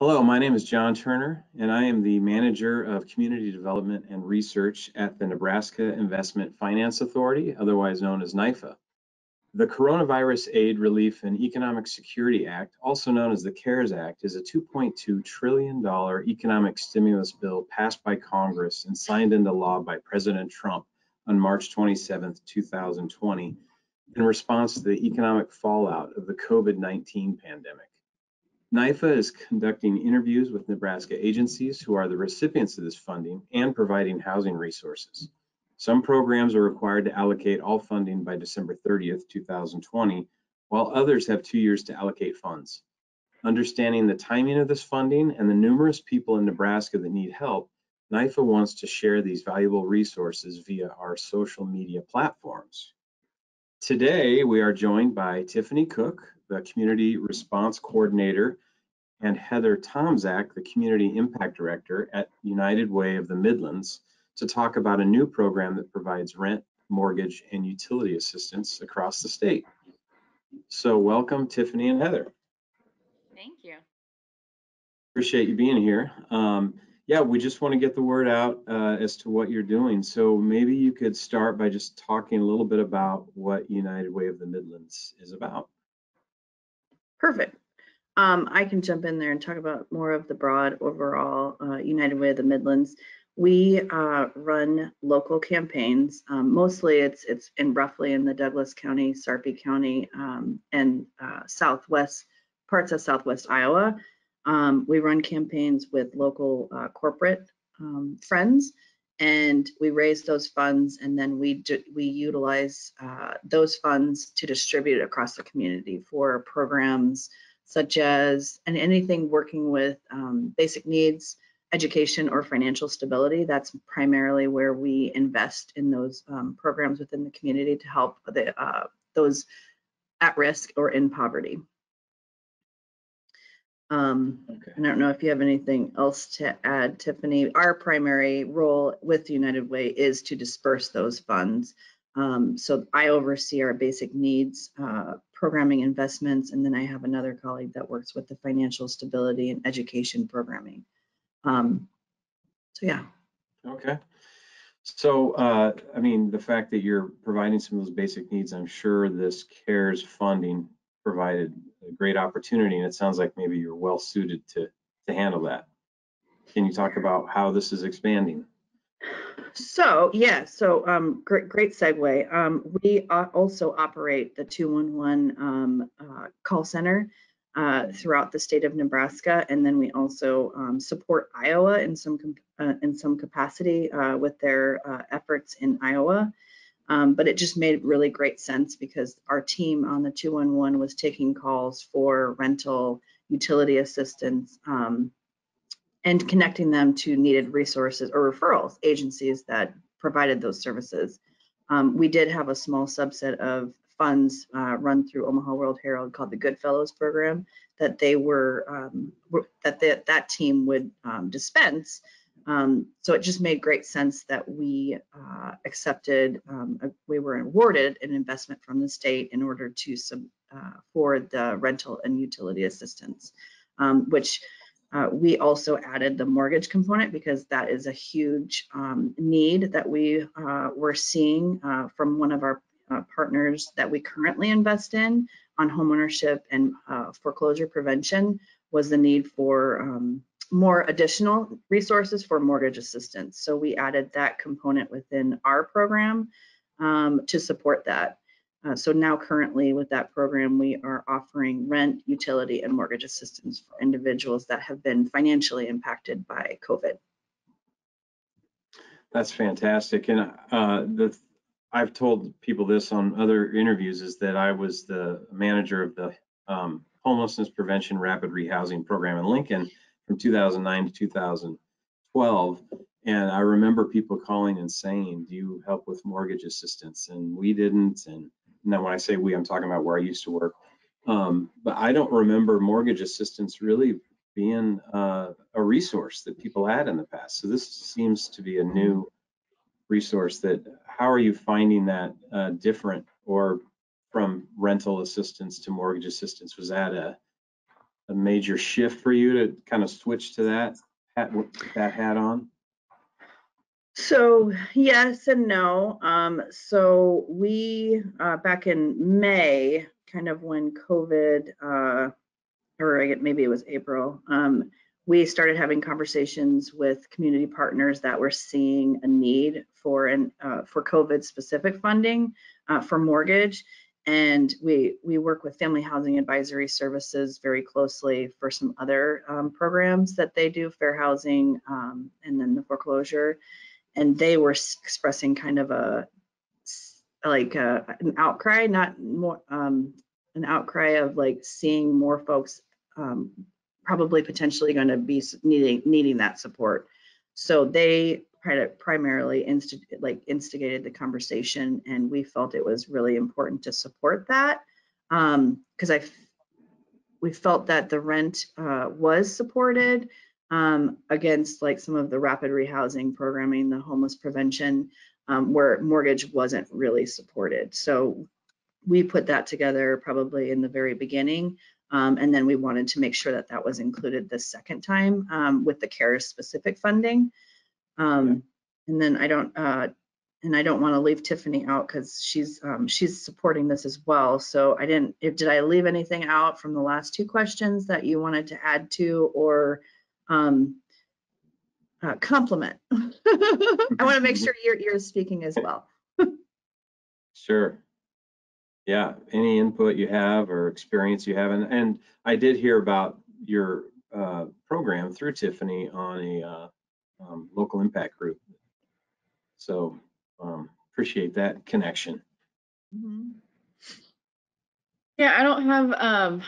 Hello, my name is John Turner, and I am the Manager of Community Development and Research at the Nebraska Investment Finance Authority, otherwise known as NIFA. The Coronavirus Aid, Relief, and Economic Security Act, also known as the CARES Act, is a $2.2 trillion economic stimulus bill passed by Congress and signed into law by President Trump on March 27, 2020, in response to the economic fallout of the COVID-19 pandemic. NIFA is conducting interviews with Nebraska agencies who are the recipients of this funding and providing housing resources. Some programs are required to allocate all funding by December 30th, 2020, while others have two years to allocate funds. Understanding the timing of this funding and the numerous people in Nebraska that need help, NIFA wants to share these valuable resources via our social media platforms. Today, we are joined by Tiffany Cook, the Community Response Coordinator, and Heather Tomczak, the Community Impact Director at United Way of the Midlands, to talk about a new program that provides rent, mortgage, and utility assistance across the state. So welcome, Tiffany and Heather. Thank you. Appreciate you being here. Um, yeah, we just want to get the word out uh, as to what you're doing. So maybe you could start by just talking a little bit about what United Way of the Midlands is about. Perfect. Um, I can jump in there and talk about more of the broad overall uh, United Way of the Midlands. We uh, run local campaigns. Um, mostly it's it's in roughly in the Douglas County, Sarpy County, um, and uh, southwest parts of southwest Iowa. Um, we run campaigns with local uh, corporate um, friends and we raise those funds and then we do, we utilize uh, those funds to distribute across the community for programs such as and anything working with um, basic needs education or financial stability that's primarily where we invest in those um, programs within the community to help the, uh, those at risk or in poverty um, Okay. I don't know if you have anything else to add, Tiffany. Our primary role with United Way is to disperse those funds. Um, so I oversee our basic needs, uh, programming investments, and then I have another colleague that works with the financial stability and education programming. Um, so yeah. Okay. So, uh, I mean, the fact that you're providing some of those basic needs, I'm sure this CARES funding provided a great opportunity, and it sounds like maybe you're well suited to to handle that. Can you talk about how this is expanding? So yeah, so um, great, great segue. Um, we also operate the 211 um, uh, call center uh, throughout the state of Nebraska, and then we also um, support Iowa in some uh, in some capacity uh, with their uh, efforts in Iowa. Um, but it just made really great sense because our team on the 211 was taking calls for rental utility assistance um, and connecting them to needed resources or referrals agencies that provided those services. Um, we did have a small subset of funds uh, run through Omaha World Herald called the Goodfellows program that they were um, that the, that team would um, dispense um, so it just made great sense that we uh, accepted, um, we were awarded an investment from the state in order to sub, uh, for the rental and utility assistance, um, which uh, we also added the mortgage component because that is a huge um, need that we uh, were seeing uh, from one of our uh, partners that we currently invest in on homeownership and foreclosure prevention was the need for um, more additional resources for mortgage assistance. So we added that component within our program um, to support that. Uh, so now currently with that program, we are offering rent, utility, and mortgage assistance for individuals that have been financially impacted by COVID. That's fantastic. And uh, the I've told people this on other interviews is that I was the manager of the um, homelessness prevention rapid rehousing program in Lincoln from 2009 to 2012. And I remember people calling and saying, do you help with mortgage assistance? And we didn't. And now when I say we, I'm talking about where I used to work. Um, but I don't remember mortgage assistance really being uh, a resource that people had in the past. So this seems to be a new resource that, how are you finding that uh, different or from rental assistance to mortgage assistance? Was that a a major shift for you to kind of switch to that hat, that hat on? So yes and no. Um, so we uh, back in May, kind of when COVID, uh, or maybe it was April, um, we started having conversations with community partners that were seeing a need for an uh, for COVID specific funding uh, for mortgage. And we we work with Family Housing Advisory Services very closely for some other um, programs that they do, fair housing, um, and then the foreclosure and they were expressing kind of a like a, an outcry, not more um, an outcry of like seeing more folks um, probably potentially going to be needing needing that support. So they primarily inst like instigated the conversation, and we felt it was really important to support that because um, I we felt that the rent uh, was supported um, against like some of the rapid rehousing programming, the homeless prevention, um, where mortgage wasn't really supported. So we put that together probably in the very beginning. Um, and then we wanted to make sure that that was included the second time um, with the CARES specific funding. Um, and then I don't, uh, and I don't want to leave Tiffany out because she's um, she's supporting this as well. So I didn't. If, did I leave anything out from the last two questions that you wanted to add to, or um, uh, compliment. I want to make sure you're, you're speaking as well. Sure. Yeah, any input you have or experience you have. And, and I did hear about your uh, program through Tiffany on a uh, um, local impact group. So um, appreciate that connection. Mm -hmm. Yeah, I don't have um,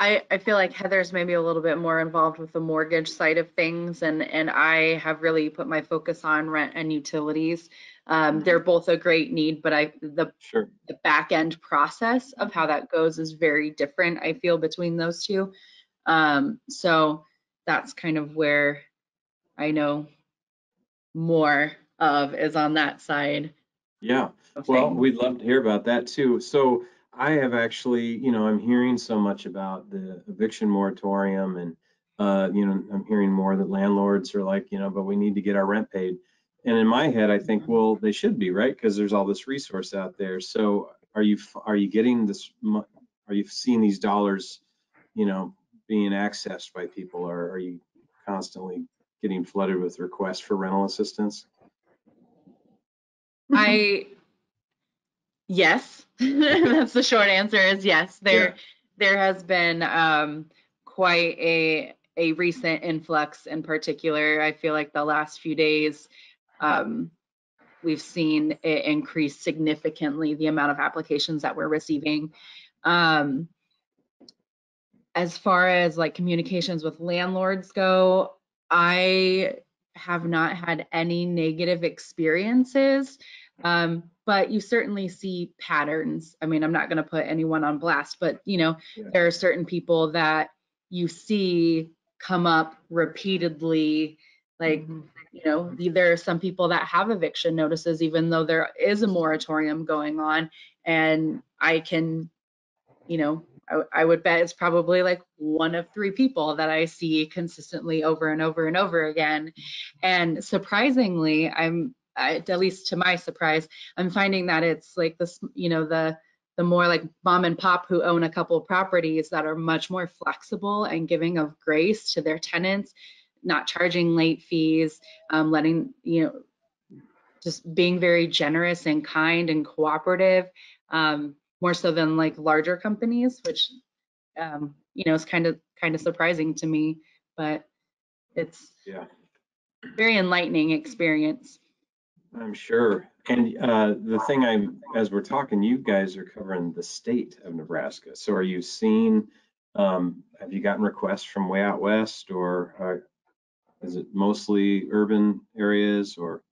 I, I feel like Heather's maybe a little bit more involved with the mortgage side of things, and and I have really put my focus on rent and utilities. Um, mm-hmm. they're both a great need, but I the sure. the back end process of how that goes is very different. I feel between those two, um, so that's kind of where I know more of is on that side. Yeah, well, we'd love to hear about that too. So I have actually, you know, I'm hearing so much about the eviction moratorium and, uh, you know, I'm hearing more that landlords are like, you know, but we need to get our rent paid. And in my head, I think, well, they should be, right? Because there's all this resource out there. So are you, are you getting this, are you seeing these dollars, you know, being accessed by people or are you constantly getting flooded with requests for rental assistance? I Yes, that's the short answer is yes. There, yeah. there has been um, quite a a recent influx. In particular, I feel like the last few days, um, we've seen it increase significantly the amount of applications that we're receiving. Um, as far as like communications with landlords go, I have not had any negative experiences. Um, but you certainly see patterns. I mean, I'm not going to put anyone on blast, but you know, yeah. there are certain people that you see come up repeatedly like mm-hmm. you know there are some people that have eviction notices even though there is a moratorium going on and i can you know I, I, would bet it's probably like one of three people that i see consistently over and over and over again and surprisingly i'm at least to my surprise, I'm finding that it's like this, you know, the the more like mom and pop who own a couple properties that are much more flexible and giving of grace to their tenants, not charging late fees, um, letting you know, just being very generous and kind and cooperative, um, more so than like larger companies, which um, you know is kind of kind of surprising to me, but it's yeah very enlightening experience. I'm sure. And uh, the thing I, as we're talking, you guys are covering the state of Nebraska. So are you seeing, um, have you gotten requests from way out west or uh, is it mostly urban areas or?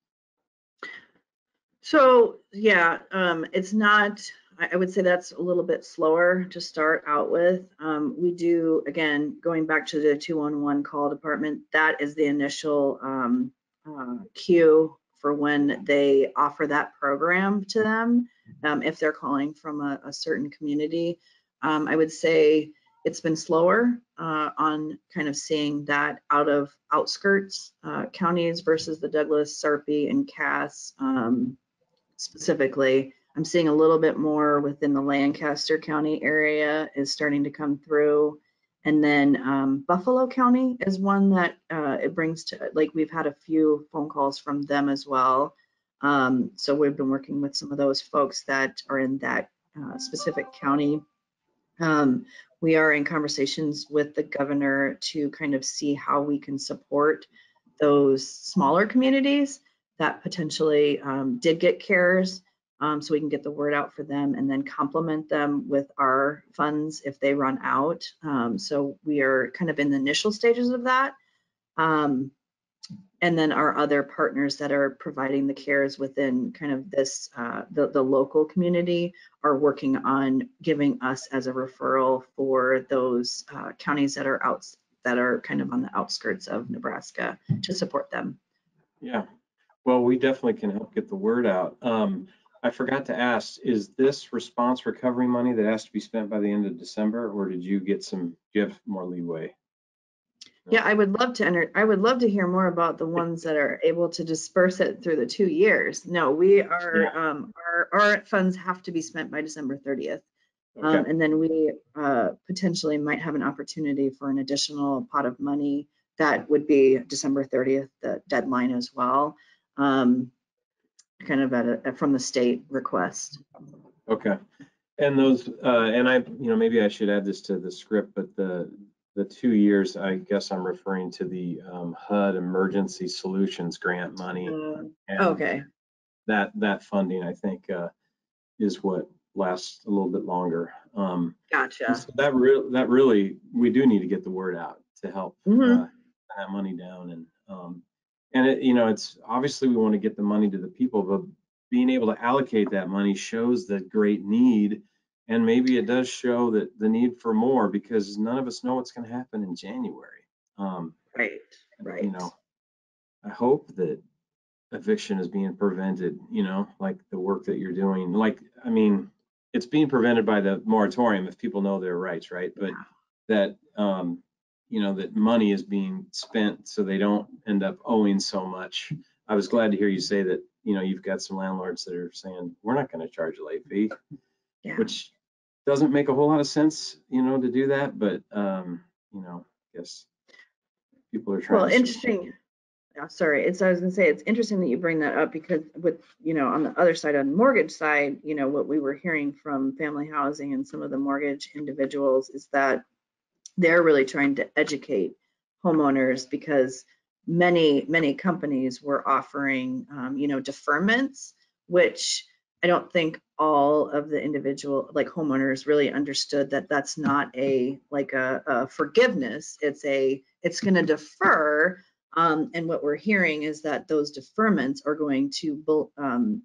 So yeah, um, it's not, I would say that's a little bit slower to start out with. Um, we do, again, going back to the 211 call department, that is the initial um, uh, queue for when they offer that program to them um, if they're calling from a, a certain community. Um, I would say it's been slower uh, on kind of seeing that out of outskirts uh, counties versus the Douglas, Sarpy, and Cass um, specifically. I'm seeing a little bit more within the Lancaster County area is starting to come through. And then um, Buffalo County is one that uh, it brings to, like, we've had a few phone calls from them as well. Um, so we've been working with some of those folks that are in that uh, specific county. Um, we are in conversations with the governor to kind of see how we can support those smaller communities that potentially um, did get cares um, so we can get the word out for them and then complement them with our funds if they run out. Um, so we are kind of in the initial stages of that. Um, and then our other partners that are providing the cares within kind of this, uh, the, the local community are working on giving us as a referral for those uh, counties that are out, that are kind of on the outskirts of Nebraska to support them. Yeah, well, we definitely can help get the word out. Um, I forgot to ask, is this response recovery money that has to be spent by the end of December, or did you get some, do you have more leeway? Yeah, I would love to enter, I would love to hear more about the ones that are able to disperse it through the two years. No, we are, um, our, our funds have to be spent by December thirtieth. Um, Okay, and then we, uh, potentially might have an opportunity for an additional pot of money that would be December thirtieth, the deadline as well. Um, kind of at a, from the state request. okay. And those, uh, and I, you know, maybe I should add this to the script, but the, the two years, I guess I'm referring to the um, HUD Emergency Solutions Grant money. Uh, Okay, That, that funding, I think, uh, is what lasts a little bit longer. Um, gotcha. So That real, that really, we do need to get the word out to help uh, Mhm. send that money down and, um, and it, you know, it's, obviously we want to get the money to the people, but being able to allocate that money shows the great need. And maybe it does show that the need for more because none of us know what's going to happen in January. Um, Right, Right. you know, I hope that eviction is being prevented, you know, like the work that you're doing. Like, I mean, it's being prevented by the moratorium if people know their rights, right? But Yeah. that, um, you know, that money is being spent so they don't end up owing so much. I was glad to hear you say that, you know, you've got some landlords that are saying, we're not going to charge a late fee, Yeah. which doesn't make a whole lot of sense, you know, to do that, but, um, you know, I guess people are trying. Well, to interesting. Yeah, sorry, it's, I was gonna say, it's interesting that you bring that up because with, you know, on the other side, on the mortgage side, you know, what we were hearing from family housing and some of the mortgage individuals is that they're really trying to educate homeowners because many, many companies were offering, um, you know, deferments, which I don't think all of the individual, like homeowners really understood that that's not a, like a, a forgiveness. It's a, it's gonna defer. Um, and what we're hearing is that those deferments are going to um,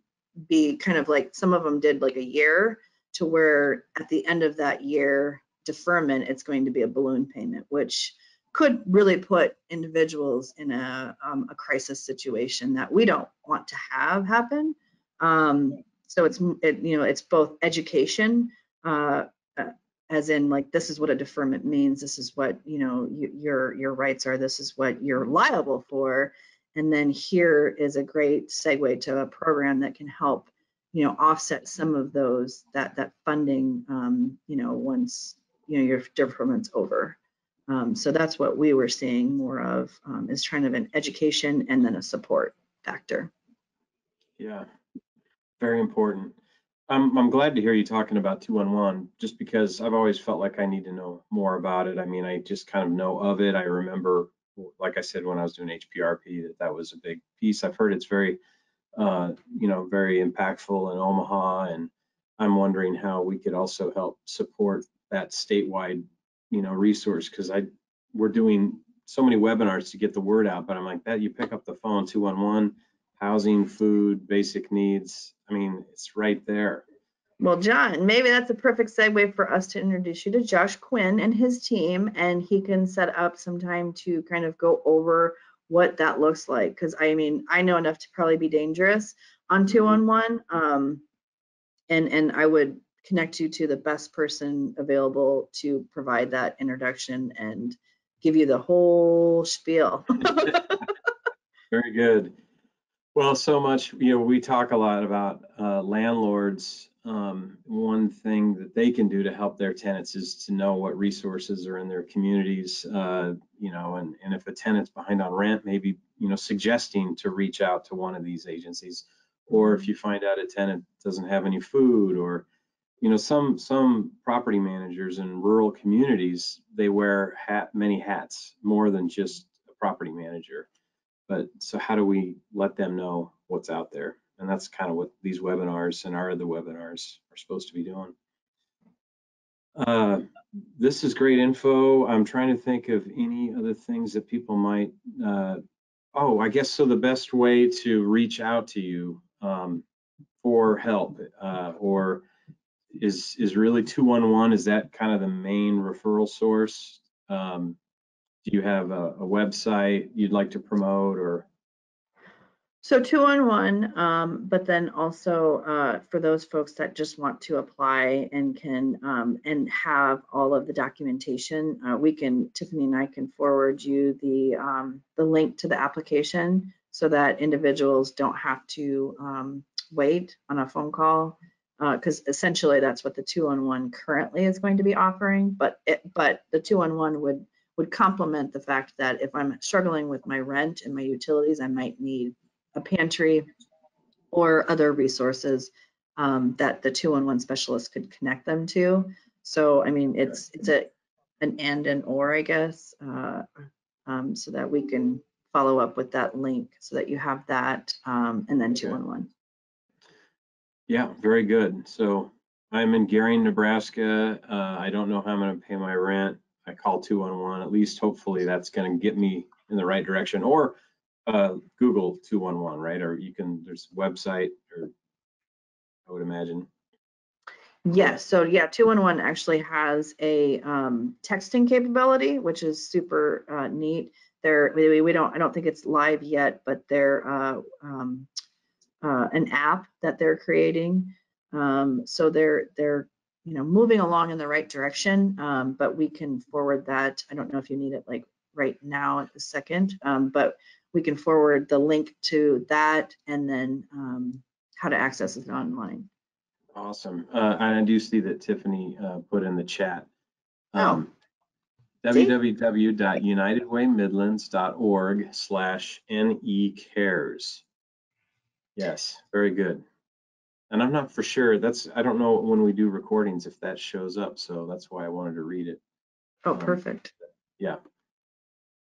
be kind of like, some of them did like a year to where at the end of that year deferment, it's going to be a balloon payment, which could really put individuals in a, um, a crisis situation that we don't want to have happen. Um, so it's, it, you know, it's both education, uh, uh, as in like, this is what a deferment means. This is what, you know, y- your, your rights are. This is what you're liable for. And then here is a great segue to a program that can help, you know, offset some of those, that, that funding, um, you know, once, you know, your deferment's over. Um, so that's what we were seeing more of, um, is kind of an education and then a support factor. Yeah, very important. I'm, I'm glad to hear you talking about 211, just because I've always felt like I need to know more about it. I mean, I just kind of know of it. I remember, like I said, when I was doing HPRP, that that was a big piece. I've heard it's very, uh, you know, very impactful in Omaha, and I'm wondering how we could also help support that statewide, you know, resource, because I, we're doing so many webinars to get the word out, but I'm like, that you pick up the phone, 211, housing, food, basic needs. I mean, it's right there. Well, John, maybe that's a perfect segue for us to introduce you to Josh Quinn and his team, and he can set up some time to kind of go over what that looks like. Because I mean, I know enough to probably be dangerous on two on one, um, and and I would connect you to the best person available to provide that introduction and give you the whole spiel. Very good. Well, so much, you know, we talk a lot about uh, landlords. Um, one thing that they can do to help their tenants is to know what resources are in their communities, uh, you know, and, and if a tenant's behind on rent, maybe, you know, suggesting to reach out to one of these agencies. Or if you find out a tenant doesn't have any food or, you know, some, some property managers in rural communities, they wear hat, many hats, more than just a property manager. But so how do we let them know what's out there? And that's kind of what these webinars and our other webinars are supposed to be doing. Uh, this is great info. I'm trying to think of any other things that people might, uh, oh, I guess so the best way to reach out to you um, for help uh, or is is really 211 is that kind of the main referral source? Um, do you have a, a website you'd like to promote or? So two on one, um, but then also uh, for those folks that just want to apply and can um, and have all of the documentation, uh, we can Tiffany and I can forward you the um, the link to the application so that individuals don't have to um, wait on a phone call because essentially that's what the two on one currently is going to be offering. But it, but the two on one would would complement the fact that if I'm struggling with my rent and my utilities, I might need a pantry or other resources um, that the two-on-one specialist could connect them to. So, I mean, it's it's a an and and or, I guess, uh, um, so that we can follow up with that link so that you have that um, and then two-on-one. Yeah very good. So i'm in gary nebraska. Uh, i don't know how i'm going to pay my rent. I call 211 at least hopefully that's going to get me in the right direction. Or uh, google 211 right? Or you can there's a website or i would imagine. Yes, so yeah, two-on-one actually has a um, texting capability, which is super uh, neat. There, we, we don't, I don't think it's live yet, but they're uh, um, uh, an app that they're creating. Um, so they're they're you know moving along in the right direction, um, but we can forward that. I don't know if you need it like right now at the second, um, but we can forward the link to that and then um, how to access it online. Awesome. Uh, and I do see that Tiffany uh, put in the chat. Oh. Um, www.unitedwaymidlands.org slash NE-CARES. Yes, very good. And I'm not for sure, that's, I don't know when we do recordings if that shows up, so that's why I wanted to read it. Oh, Um, perfect. Yeah,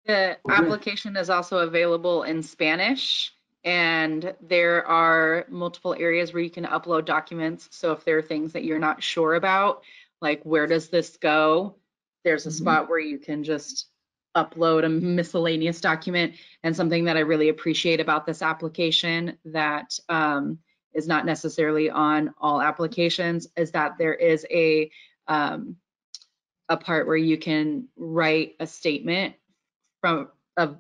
The application is also available in Spanish, and there are multiple areas where you can upload documents. So if there are things that you're not sure about, like where does this go, there's a Mhm. spot where you can just upload a miscellaneous document. And something that I really appreciate about this application that um, is not necessarily on all applications is that there is a um, a part where you can write a statement from of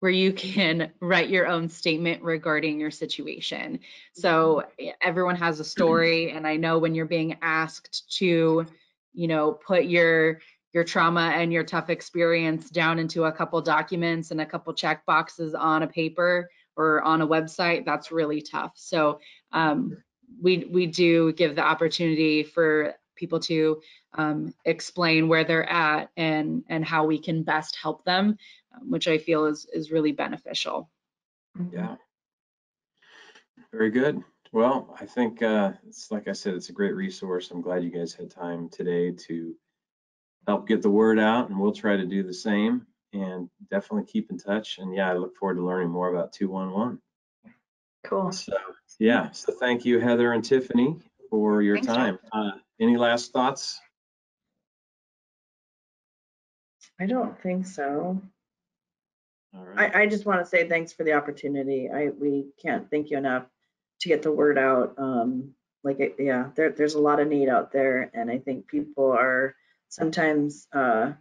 where you can write your own statement regarding your situation. So everyone has a story and I know when you're being asked to, you know, put your your trauma and your tough experience down into a couple documents and a couple check boxes on a paper or on a website, that's really tough. So um, we we do give the opportunity for people to um, explain where they're at and and how we can best help them, um, which I feel is is really beneficial. yeah. Very good. Well, I think, uh, it's like I said, it's a great resource. I'm glad you guys had time today to help get the word out and we'll try to do the same and definitely keep in touch. And yeah, I look forward to learning more about 211. Cool. So, yeah, so thank you, Heather and Tiffany, for your Thanks, John. time. Uh, any last thoughts? I don't think so. All right. I, I just want to say thanks for the opportunity. I, we can't thank you enough to get the word out. Um, like, it- yeah, there, there's a lot of need out there and I think people are sometimes, uh,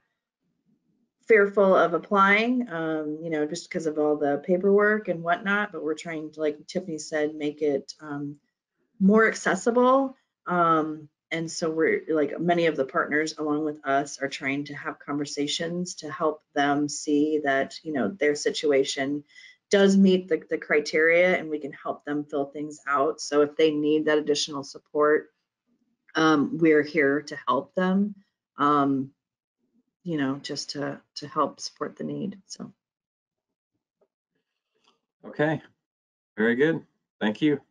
fearful of applying, um, you know, just because of all the paperwork and whatnot, but we're trying to, like Tiffany said, make it, um, more accessible Um, and so we're like many of the partners along with us are trying to have conversations to help them see that, you know, their situation does meet the, the criteria and we can help them fill things out. So if they need that additional support, um, we're here to help them. Um, you know, just to to help support the need. So Okay, very good. Thank you.